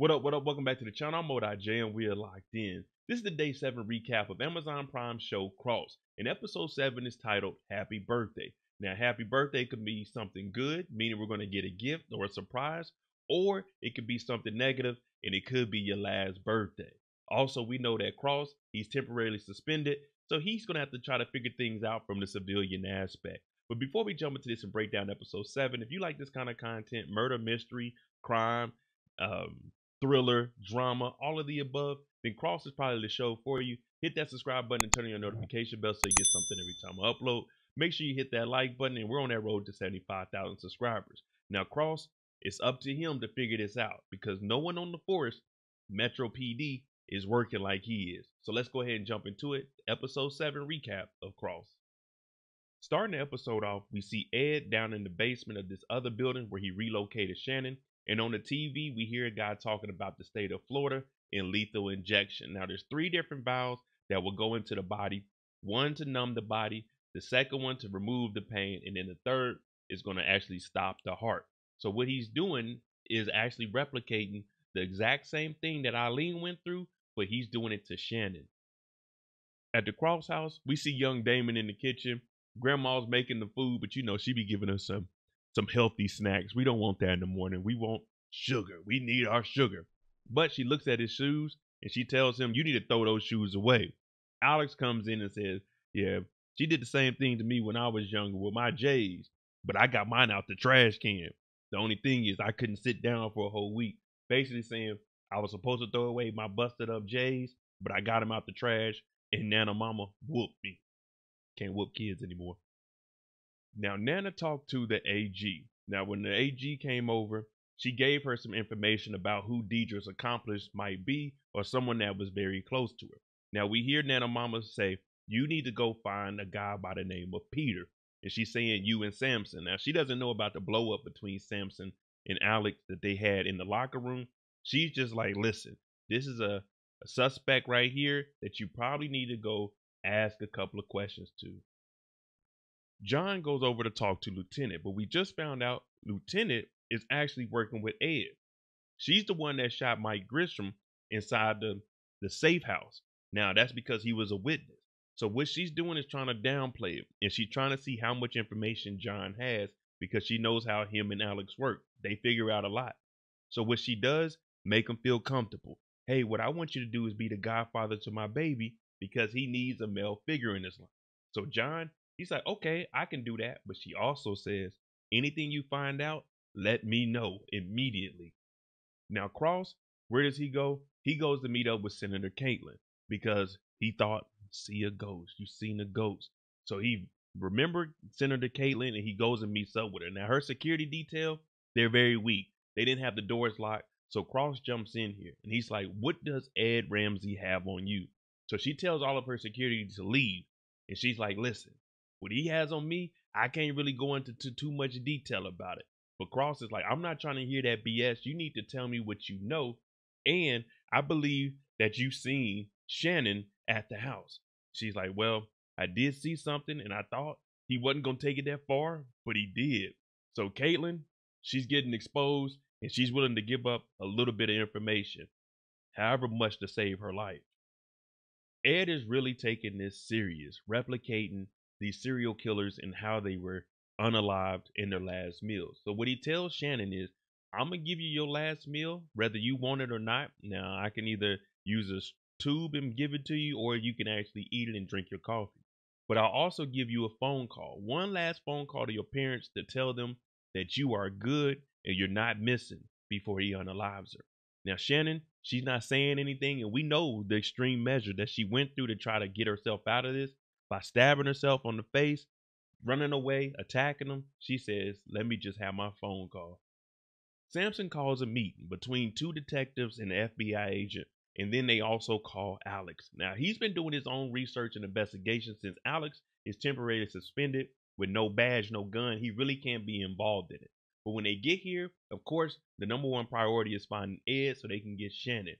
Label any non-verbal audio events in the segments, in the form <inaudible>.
What up, what up? Welcome back to the channel. I'm MoeDotJ and we are locked in. This is the day seven recap of Amazon Prime show Cross. And episode seven is titled Happy Birthday. Now, happy birthday could be something good, meaning we're going to get a gift or a surprise, or it could be something negative and it could be your last birthday. Also, we know that Cross, he's temporarily suspended, so he's going to have to try to figure things out from the civilian aspect. But before we jump into this and break down episode seven, if you like this kind of content, murder, mystery, crime, um, thriller, drama, all of the above, then Cross is probably the show for you. Hit that subscribe button and turn on your notification bell so you get something every time I upload. Make sure you hit that like button, and we're on that road to 75,000 subscribers. Now, Cross, it's up to him to figure this out because no one on the force, Metro PD, is working like he is. So let's go ahead and jump into it. Episode 7 recap of Cross. Starting the episode off, we see Ed down in the basement of this other building where he relocated Shannon and on the TV, we hear a guy talking about the state of Florida and lethal injection. Now, there's three different vials that will go into the body one to numb the body, the second one to remove the pain, and then the third is going to actually stop the heart. So, what he's doing is actually replicating the exact same thing that Aileen went through, but he's doing it to Shannon. At the cross house, we see young Damon in the kitchen. Grandma's making the food, but you know, she be giving us some some healthy snacks. We don't want that in the morning. We want sugar. We need our sugar. But she looks at his shoes and she tells him, You need to throw those shoes away. Alex comes in and says, Yeah, she did the same thing to me when I was younger with my J's, but I got mine out the trash can. The only thing is, I couldn't sit down for a whole week. Basically saying, I was supposed to throw away my busted up J's, but I got them out the trash, and Nana Mama whooped me. Can't whoop kids anymore. Now, Nana talked to the AG. Now, when the AG came over, she gave her some information about who Deidre's accomplice might be or someone that was very close to her. Now, we hear Nana Mama say, You need to go find a guy by the name of Peter. And she's saying you and Sampson. Now, she doesn't know about the blow up between Sampson and Alex that they had in the locker room. She's just like, Listen, this is a, a suspect right here that you probably need to go ask a couple of questions to. John goes over to talk to Lieutenant, but we just found out Lieutenant is actually working with Ed. She's the one that shot Mike Grissom inside the, the safe house. Now, that's because he was a witness. So, what she's doing is trying to downplay it, and she's trying to see how much information John has because she knows how him and Alex work. They figure out a lot. So, what she does, make him feel comfortable. Hey, what I want you to do is be the godfather to my baby because he needs a male figure in his life. So, John, He's like, okay, I can do that. But she also says, anything you find out, let me know immediately. Now, Cross, where does he go? He goes to meet up with Senator Caitlin because he thought, see a ghost. You seen a ghost. So he remembered Senator Caitlin and he goes and meets up with her. Now, her security detail, they're very weak. They didn't have the doors locked. So Cross jumps in here and he's like, What does Ed Ramsey have on you? So she tells all of her security to leave. And she's like, Listen, what he has on me, I can't really go into too, too much detail about it. But Cross is like, I'm not trying to hear that BS. You need to tell me what you know. And I believe that you've seen Shannon at the house. She's like, Well, I did see something and I thought he wasn't going to take it that far, but he did. So Caitlin, she's getting exposed and she's willing to give up a little bit of information, however much to save her life. Ed is really taking this serious, replicating these serial killers and how they were unalived in their last meal. So what he tells Shannon is, I'm gonna give you your last meal, whether you want it or not. Now I can either use a tube and give it to you, or you can actually eat it and drink your coffee. But I'll also give you a phone call, one last phone call to your parents to tell them that you are good and you're not missing before he unalives her. Now Shannon, she's not saying anything, and we know the extreme measure that she went through to try to get herself out of this by stabbing herself on the face, running away, attacking them, she says, Let me just have my phone call. Sampson calls a meeting between two detectives and the FBI agent, and then they also call Alex. Now, he's been doing his own research and investigation since Alex is temporarily suspended with no badge, no gun. He really can't be involved in it. But when they get here, of course, the number one priority is finding Ed so they can get Shannon.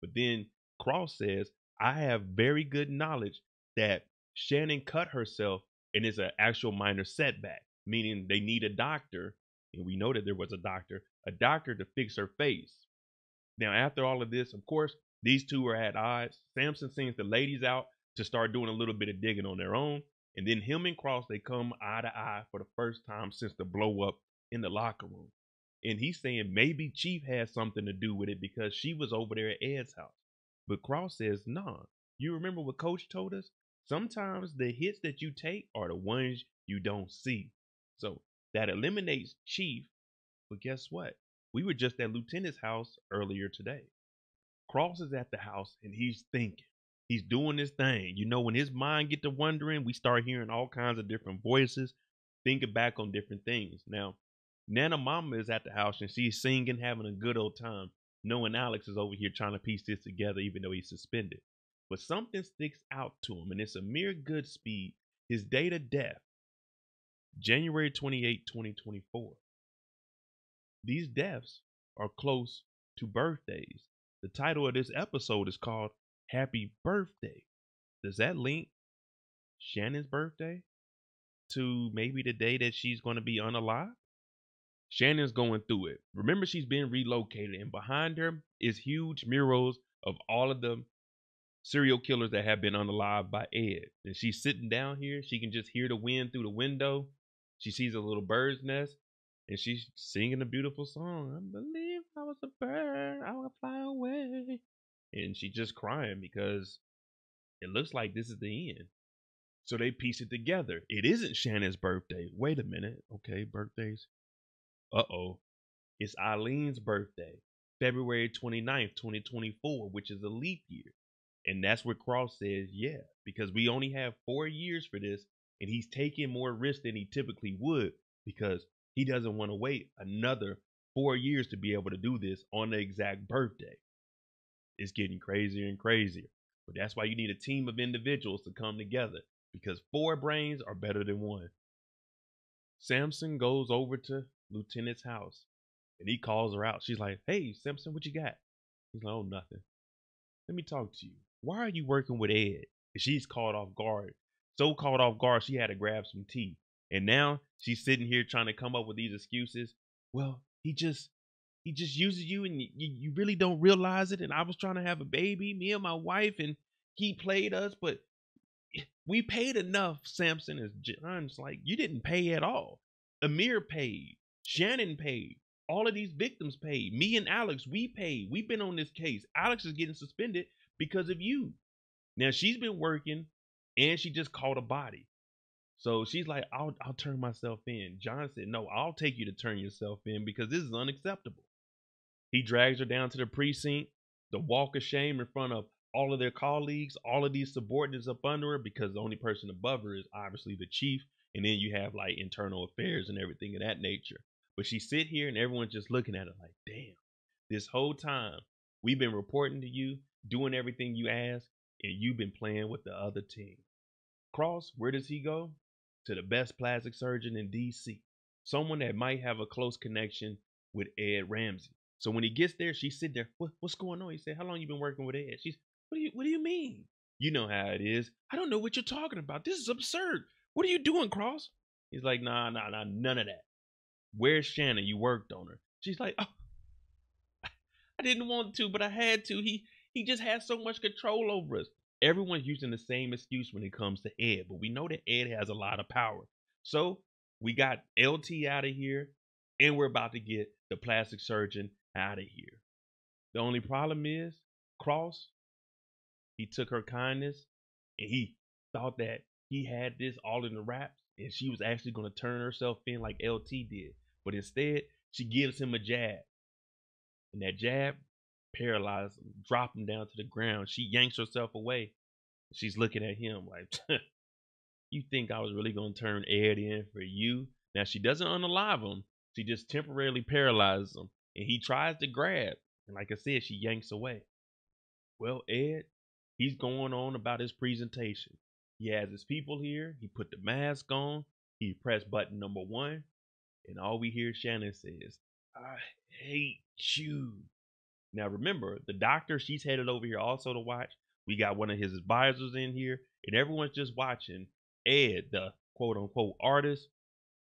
But then Cross says, I have very good knowledge that Shannon cut herself and it's an actual minor setback, meaning they need a doctor, and we know that there was a doctor, a doctor to fix her face. Now, after all of this, of course, these two are at odds. Sampson sends the ladies out to start doing a little bit of digging on their own. And then him and Cross, they come eye to eye for the first time since the blow up in the locker room. And he's saying maybe Chief has something to do with it because she was over there at Ed's house. But Cross says, nah. You remember what Coach told us? Sometimes the hits that you take are the ones you don't see. So that eliminates Chief. But guess what? We were just at Lieutenant's house earlier today. Cross is at the house and he's thinking. He's doing this thing. You know, when his mind get to wondering, we start hearing all kinds of different voices, thinking back on different things. Now, Nana Mama is at the house and she's singing, having a good old time, knowing Alex is over here trying to piece this together, even though he's suspended. But something sticks out to him, and it's a Amir Goodspeed, his date of death, January 28, 2024. These deaths are close to birthdays. The title of this episode is called Happy Birthday. Does that link Shannon's birthday to maybe the day that she's going to be unalive? Shannon's going through it. Remember, she's been relocated, and behind her is huge murals of all of the serial killers that have been unalive by Ed. And she's sitting down here. She can just hear the wind through the window. She sees a little bird's nest, and she's singing a beautiful song. I believe I was a bird, I will fly away. And she's just crying because it looks like this is the end. So they piece it together. It isn't Shannon's birthday. Wait a minute. Okay, birthdays uh oh, it's Aileen's birthday, February 29th, 2024, which is a leap year. And that's what Cross says, yeah, because we only have four years for this, and he's taking more risk than he typically would because he doesn't want to wait another four years to be able to do this on the exact birthday. It's getting crazier and crazier. But that's why you need a team of individuals to come together because four brains are better than one. Sampson goes over to lieutenant's house and he calls her out. She's like, Hey, Sampson, what you got? He's like, Oh, nothing. Let me talk to you. Why are you working with Ed? She's caught off guard. So caught off guard, she had to grab some tea. And now she's sitting here trying to come up with these excuses. Well, he just he just uses you and you, you really don't realize it. And I was trying to have a baby, me and my wife, and he played us, but we paid enough. Sampson is John's like, you didn't pay at all. Amir paid. Shannon paid. All of these victims paid. Me and Alex, we paid. We've been on this case. Alex is getting suspended because of you. Now she's been working and she just caught a body. So she's like, I'll I'll turn myself in. John said, No, I'll take you to turn yourself in because this is unacceptable. He drags her down to the precinct, the walk of shame in front of all of their colleagues, all of these subordinates up under her, because the only person above her is obviously the chief. And then you have like internal affairs and everything of that nature. But she sit here and everyone's just looking at her like, damn, this whole time we've been reporting to you, doing everything you ask, and you've been playing with the other team. Cross, where does he go? To the best plastic surgeon in DC. Someone that might have a close connection with Ed Ramsey. So when he gets there, she's sitting there. What, what's going on? He said, How long you been working with Ed? She's, what do you what do you mean? You know how it is. I don't know what you're talking about. This is absurd. What are you doing, Cross? He's like, nah, nah, nah, none of that. Where's Shannon? You worked on her. She's like, oh, <laughs> I didn't want to, but I had to. He he just has so much control over us. Everyone's using the same excuse when it comes to Ed, but we know that Ed has a lot of power. So we got LT out of here, and we're about to get the plastic surgeon out of here. The only problem is Cross. He took her kindness, and he thought that he had this all in the wraps, and she was actually going to turn herself in like LT did. But instead, she gives him a jab. And that jab paralyzed dropped him down to the ground. She yanks herself away. She's looking at him like, You think I was really going to turn Ed in for you? Now, she doesn't unalive him. She just temporarily paralyzes him. And he tries to grab. And like I said, she yanks away. Well, Ed, he's going on about his presentation. He has his people here. He put the mask on. He pressed button number one. And all we hear Shannon says, I hate you. Now remember, the doctor, she's headed over here also to watch. We got one of his advisors in here, and everyone's just watching Ed, the quote unquote artist,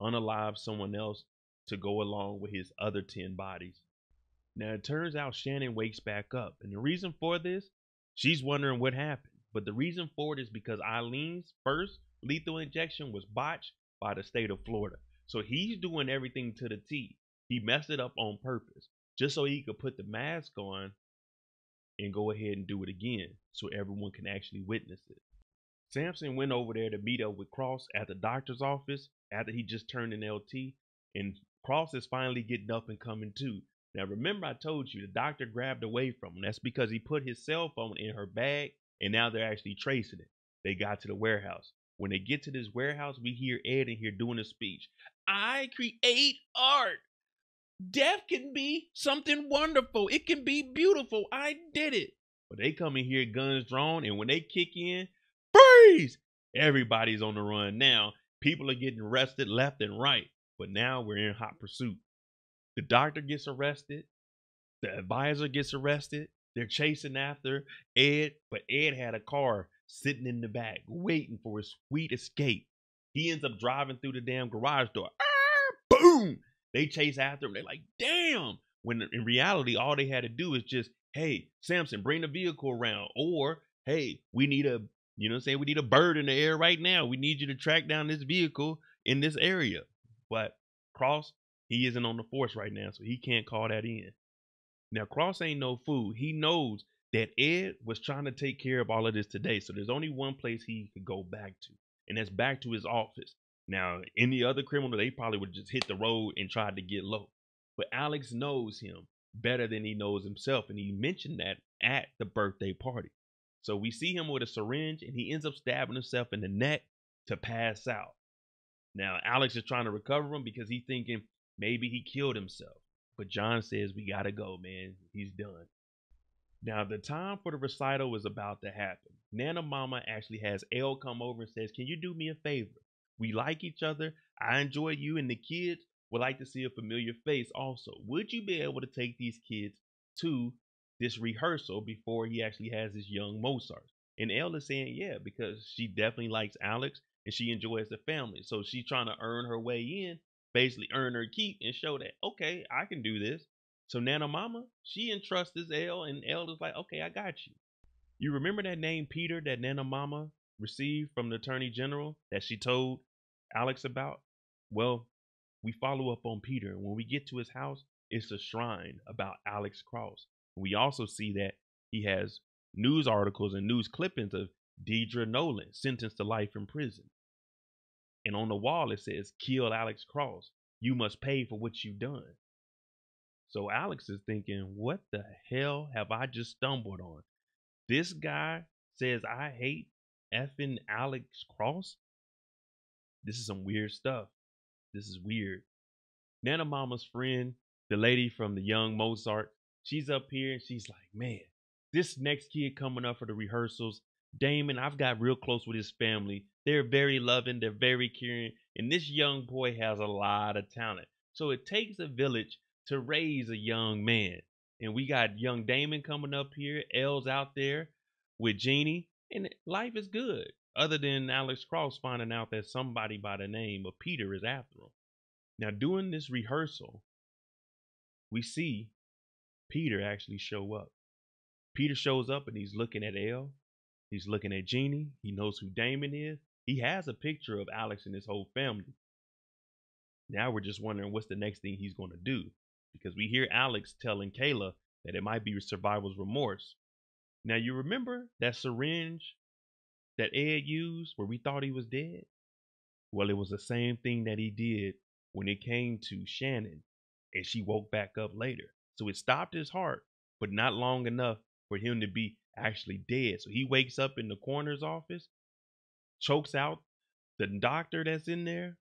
unalive someone else to go along with his other 10 bodies. Now it turns out Shannon wakes back up. And the reason for this, she's wondering what happened. But the reason for it is because Aileen's first lethal injection was botched by the state of Florida. So he's doing everything to the T. He messed it up on purpose just so he could put the mask on and go ahead and do it again so everyone can actually witness it. Sampson went over there to meet up with Cross at the doctor's office after he just turned in LT, and Cross is finally getting up and coming to. Now, remember, I told you the doctor grabbed away from him. That's because he put his cell phone in her bag, and now they're actually tracing it. They got to the warehouse. When they get to this warehouse, we hear Ed in here doing a speech. I create art. Death can be something wonderful. It can be beautiful. I did it. But they come in here, guns drawn, and when they kick in, freeze! Everybody's on the run now. People are getting arrested left and right. But now we're in hot pursuit. The doctor gets arrested. The advisor gets arrested. They're chasing after Ed, but Ed had a car sitting in the back waiting for his sweet escape. He ends up driving through the damn garage door. Ah, boom! They chase after him. They're like, damn. When in reality, all they had to do is just, hey, Sampson, bring the vehicle around. Or, hey, we need a, you know I'm saying? We need a bird in the air right now. We need you to track down this vehicle in this area. But Cross, he isn't on the force right now, so he can't call that in. Now, Cross ain't no fool. He knows that Ed was trying to take care of all of this today. So there's only one place he could go back to, and that's back to his office. Now, any other criminal, they probably would just hit the road and try to get low. But Alex knows him better than he knows himself, and he mentioned that at the birthday party. So we see him with a syringe, and he ends up stabbing himself in the neck to pass out. Now, Alex is trying to recover him because he's thinking maybe he killed himself. But John says, We gotta go, man. He's done. Now, the time for the recital is about to happen. Nana Mama actually has Elle come over and says, Can you do me a favor? We like each other. I enjoy you, and the kids would like to see a familiar face also. Would you be able to take these kids to this rehearsal before he actually has his young Mozart? And Elle is saying, Yeah, because she definitely likes Alex and she enjoys the family. So she's trying to earn her way in, basically earn her keep and show that, okay, I can do this. So Nana Mama, she entrusts this Elle, and Elle is like, okay, I got you. You remember that name Peter that Nana Mama received from the Attorney General that she told Alex about? Well, we follow up on Peter. When we get to his house, it's a shrine about Alex Cross. We also see that he has news articles and news clippings of Deidre Nolan sentenced to life in prison. And on the wall it says, Kill Alex Cross. You must pay for what you've done. So Alex is thinking, What the hell have I just stumbled on? This guy says I hate effing Alex Cross? This is some weird stuff. This is weird. Nana Mama's friend, the lady from the young Mozart, she's up here and she's like, Man, this next kid coming up for the rehearsals, Damon, I've got real close with his family. They're very loving, they're very caring, and this young boy has a lot of talent. So it takes a village to raise a young man. And we got young Damon coming up here, Elle's out there with Jeannie, and life is good. Other than Alex Cross finding out that somebody by the name of Peter is after him. Now, during this rehearsal, we see Peter actually show up. Peter shows up and he's looking at Elle. He's looking at Jeannie. He knows who Damon is. He has a picture of Alex and his whole family. Now we're just wondering what's the next thing he's going to do because we hear Alex telling Kayla that it might be survivor's remorse. Now, you remember that syringe that Ed used where we thought he was dead? Well, it was the same thing that he did when it came to Shannon and she woke back up later. So it stopped his heart, but not long enough for him to be actually dead. So he wakes up in the coroner's office, chokes out the doctor that's in there,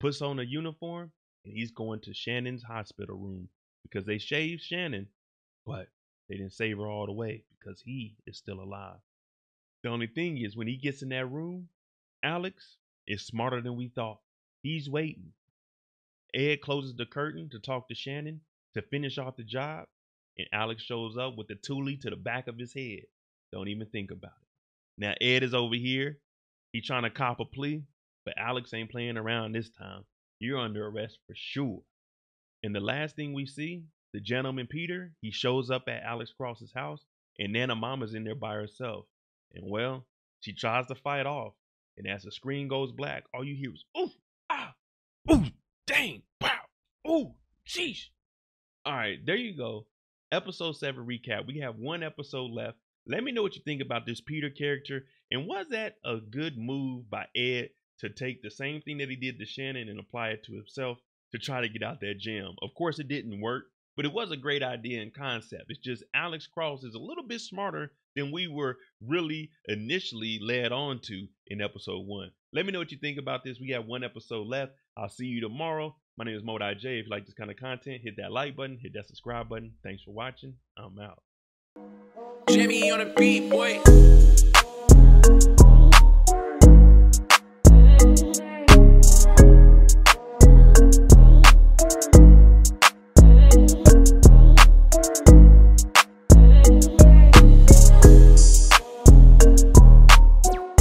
puts on a uniform, and he's going to Shannon's hospital room because they shaved Shannon, but they didn't save her all the way because he is still alive. The only thing is, when he gets in that room, Alex is smarter than we thought. He's waiting. Ed closes the curtain to talk to Shannon to finish off the job, and Alex shows up with the tule to the back of his head. Don't even think about it. Now Ed is over here. He trying to cop a plea, but Alex ain't playing around this time. You're under arrest for sure. And the last thing we see the gentleman Peter, he shows up at Alex Cross's house, and Nana Mama's in there by herself. And well, she tries to fight off. And as the screen goes black, all you hear is ooh, ah, ooh, dang, wow, ooh, sheesh. All right, there you go. Episode 7 recap. We have one episode left. Let me know what you think about this Peter character. And was that a good move by Ed to take the same thing that he did to Shannon and apply it to himself to try to get out that gem? Of course, it didn't work, but it was a great idea and concept. It's just Alex Cross is a little bit smarter than we were really initially led on to in episode one. Let me know what you think about this. We have one episode left. I'll see you tomorrow. My name is MoeDotJ. If you like this kind of content, hit that like button, hit that subscribe button. Thanks for watching. I'm out. Jimmy on the beat, boy.